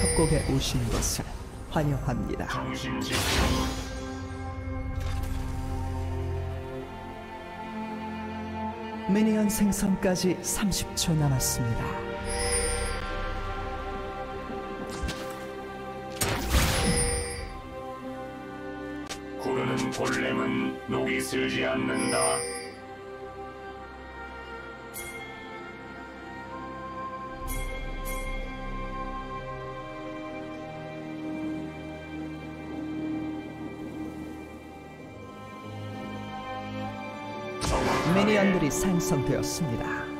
협곡에 오신 것을 환영합니다. 미니언 생성까지 30초 남았습니다. 고르는 골렘은 녹이 슬지 않는다. 매니언 들이 생성되었습니다.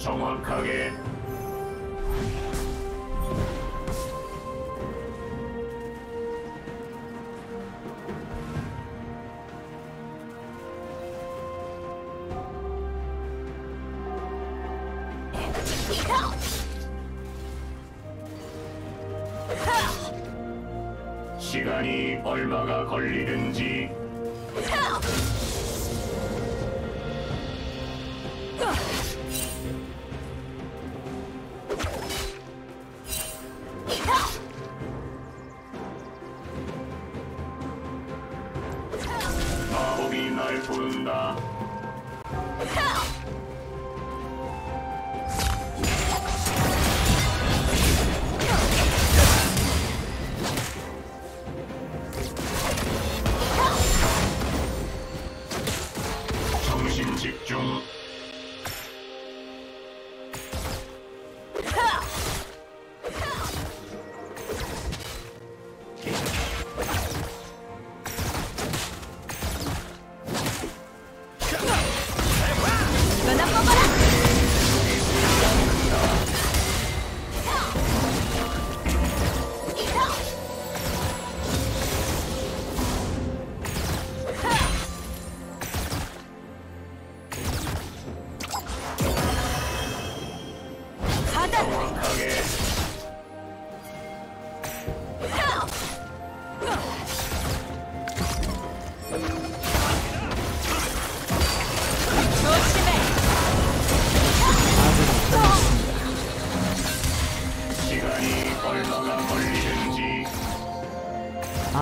정확하게.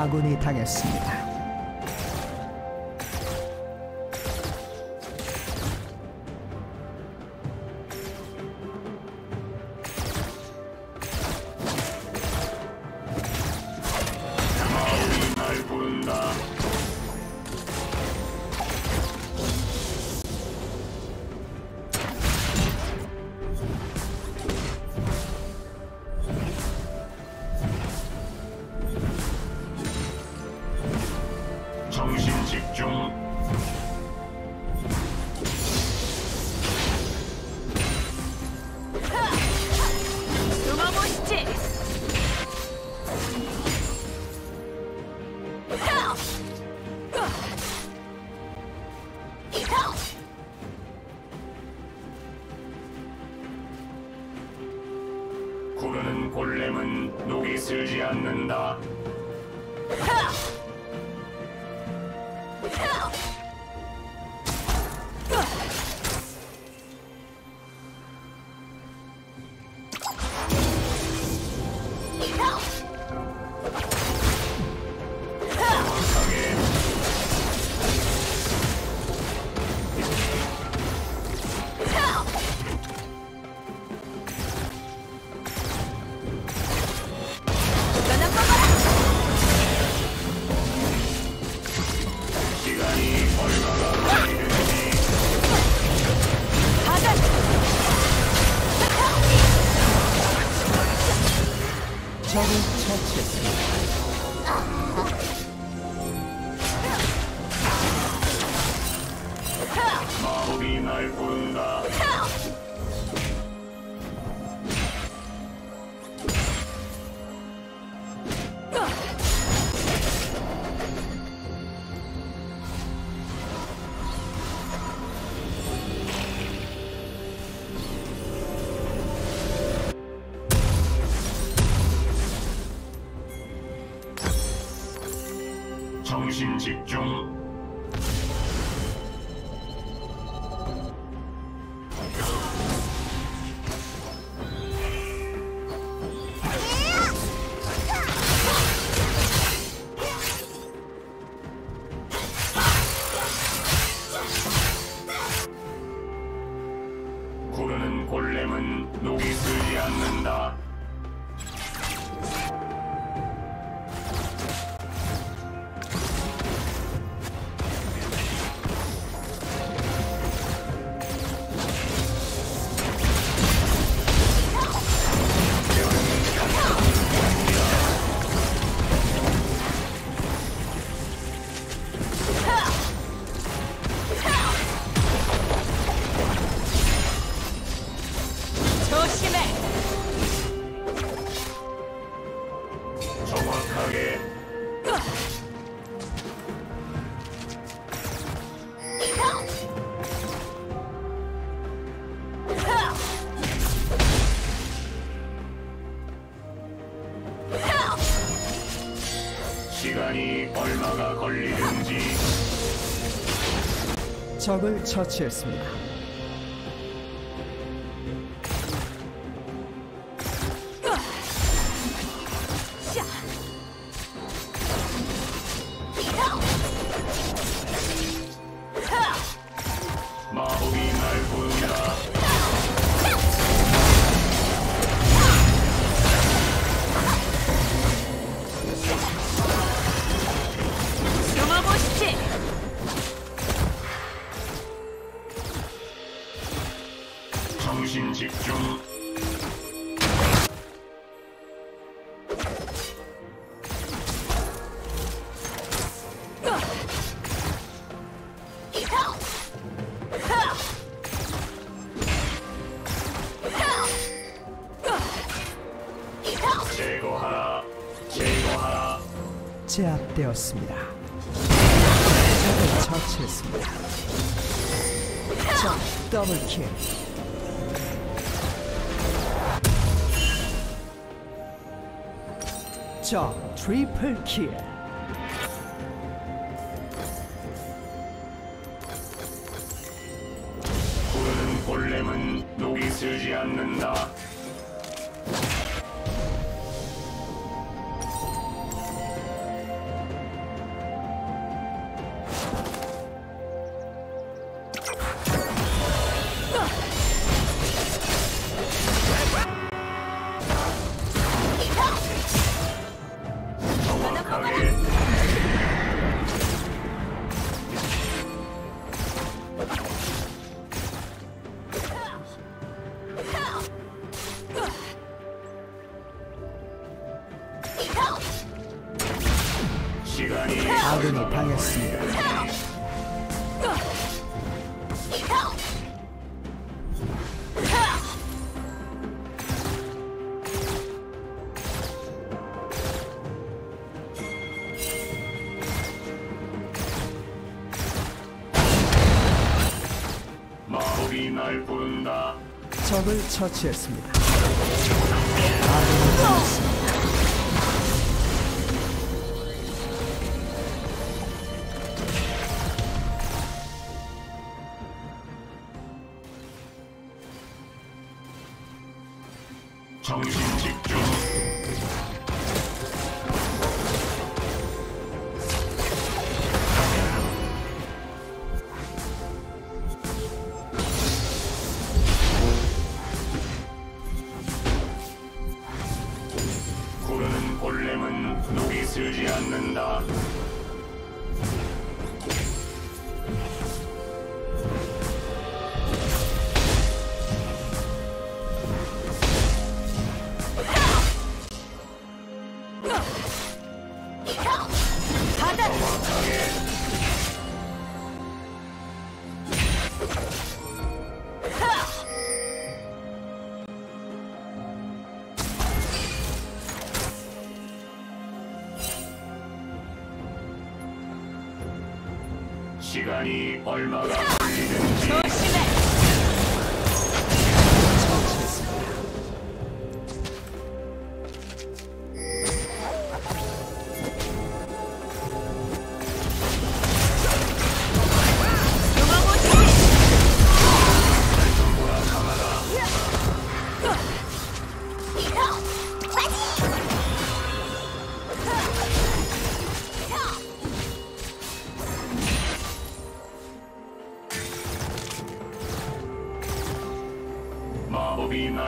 아군이 당했습니다. 정확하게 시간이 얼마가 걸리는지 적을 처치했습니다. 良心竞争 free per. 잘 본다. 적을 처치했습니다.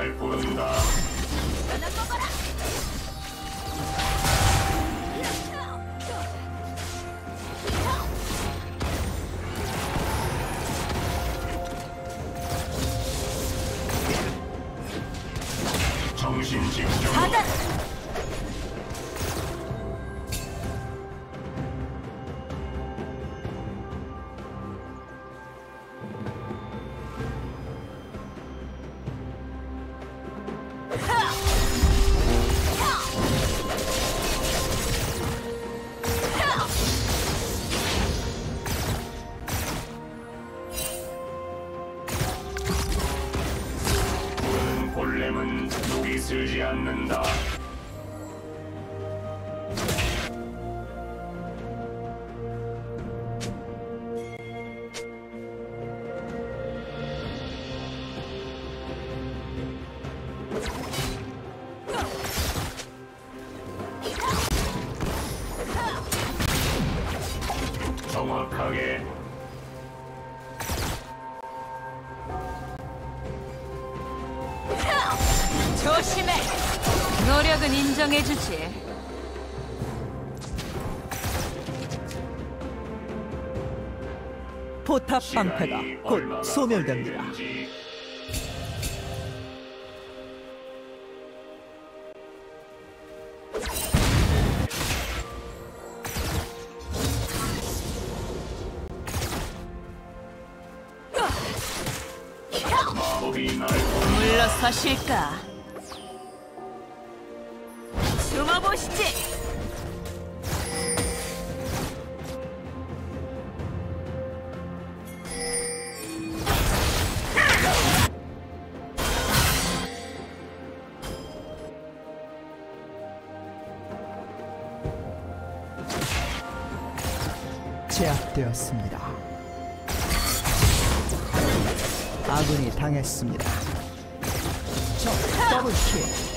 잘 본다. Suzy and the dark. 방패가 곧 소멸됩니다. 물러서실까? 당했습니다. 적 더블 킬.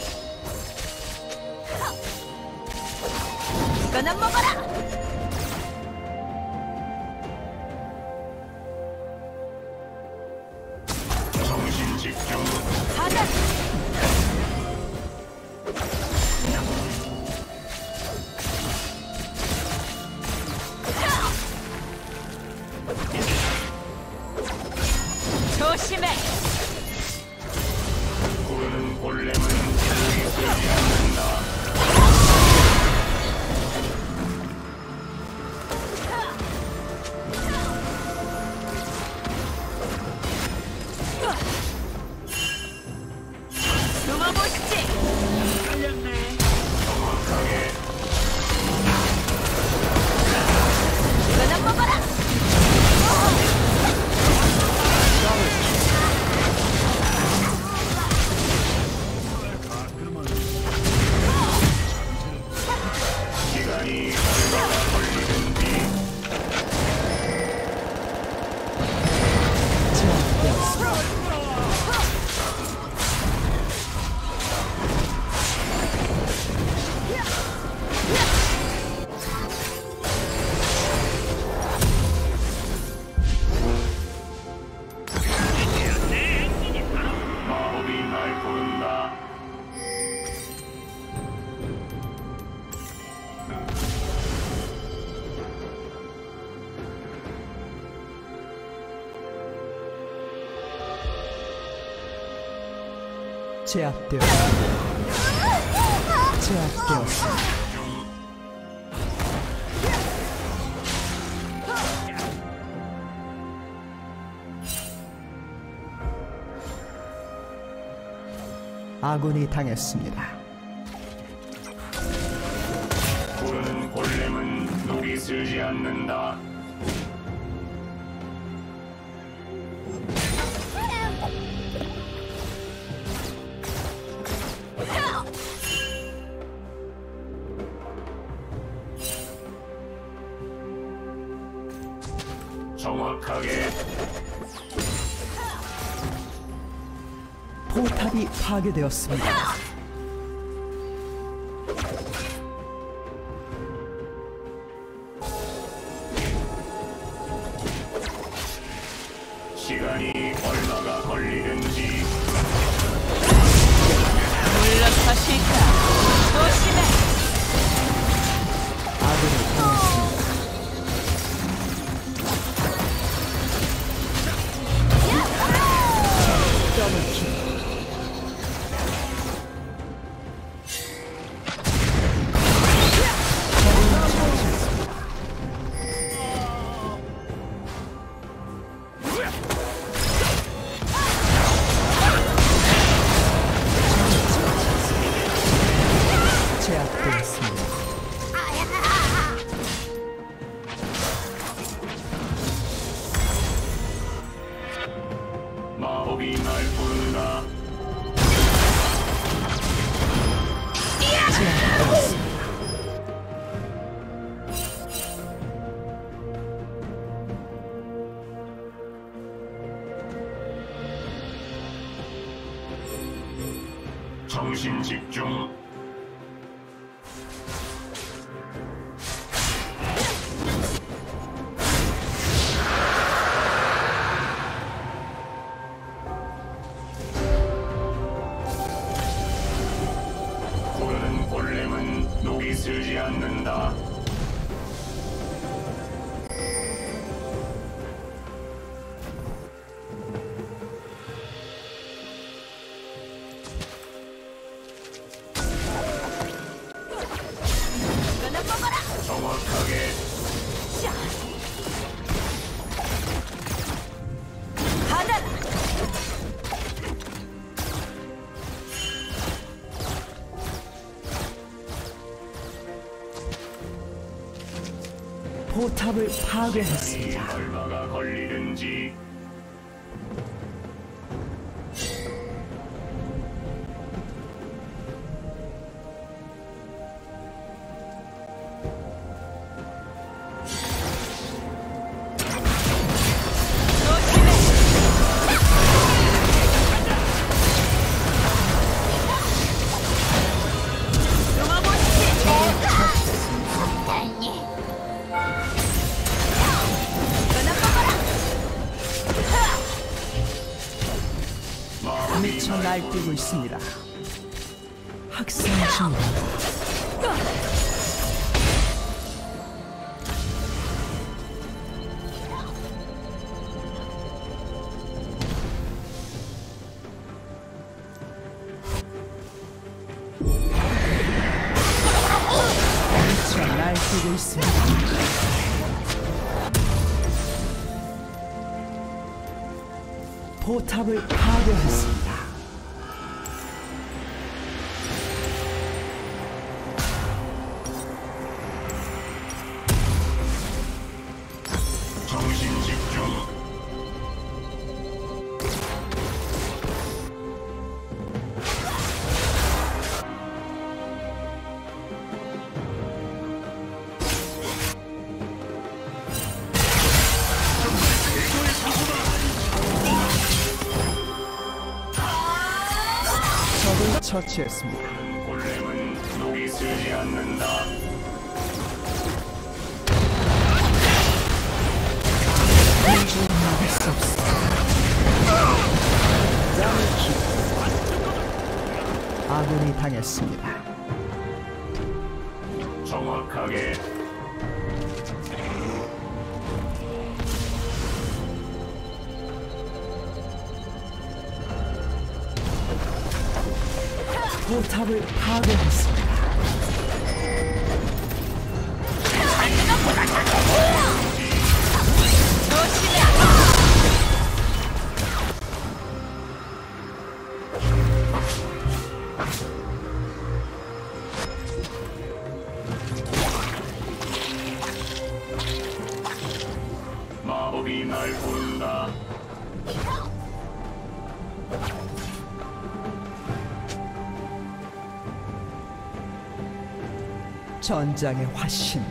제압되었습니다. 제압되었습니다. 아군이 당했습니다. 부르는 골렘은 녹이 슬지 않는다. 파괴되었습니다. 시간이 얼마가 걸리는지 물러서실까? 조심해. 아군이 당했습니다. 포탑을 이 파괴했습니다. 얼마가 걸리는지 미쳐 날 날뛰고 있습니다. 학살 중 처치했습니다. 골렘은 녹이 슬지 않는다. 아군이 당했습니다. 전장의 화신.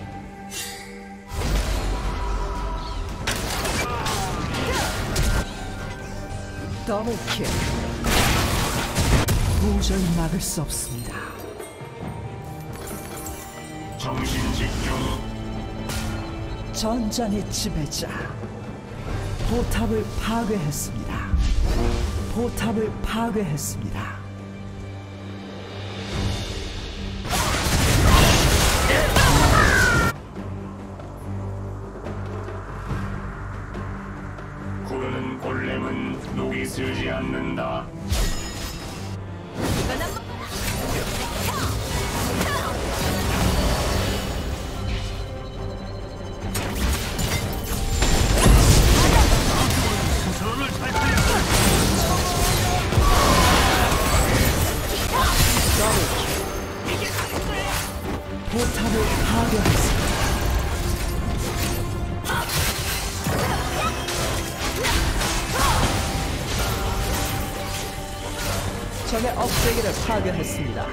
더블킥 도저히 막을 수 없습니다. 정신집중 전장의 지배자. 포탑을 파괴했습니다. 포탑을 파괴했습니다. やるんだ。 파괴했습니다.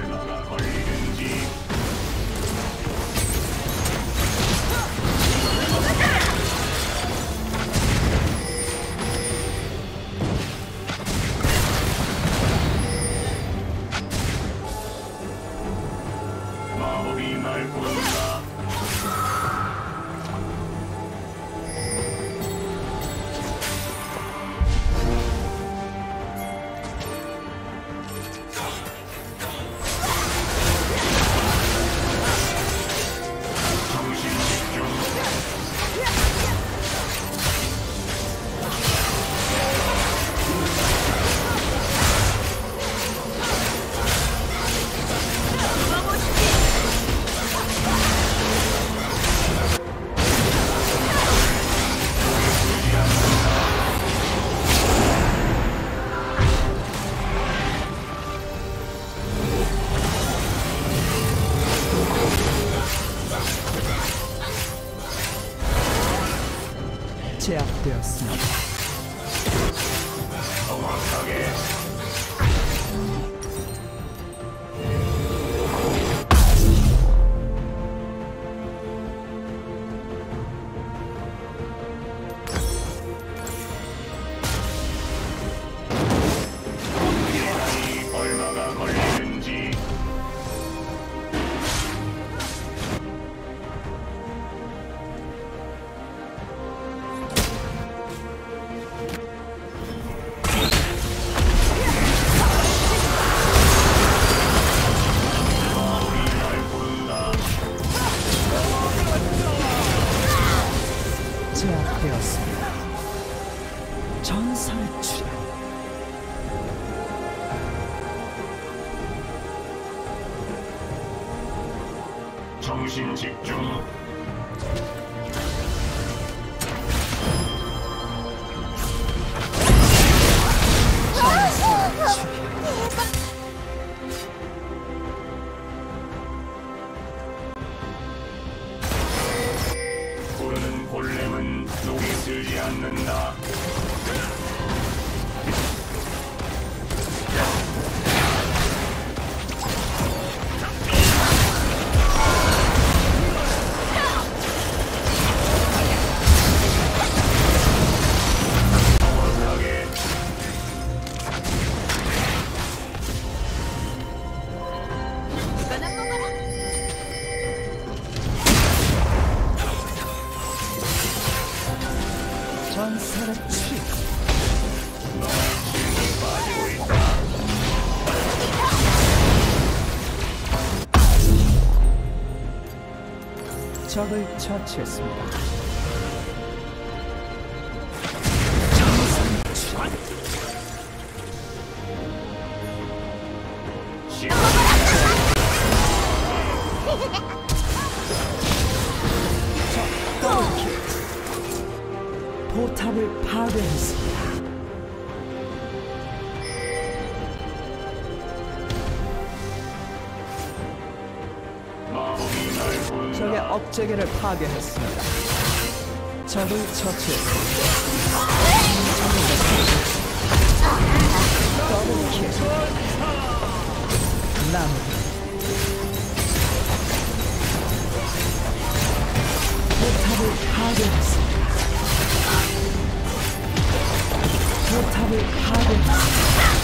처치했습니다. 목재계를 파괴했습니다. 적을 처치했습니다. 포탑을 파괴했습니다. 포탑을 파괴했습니다.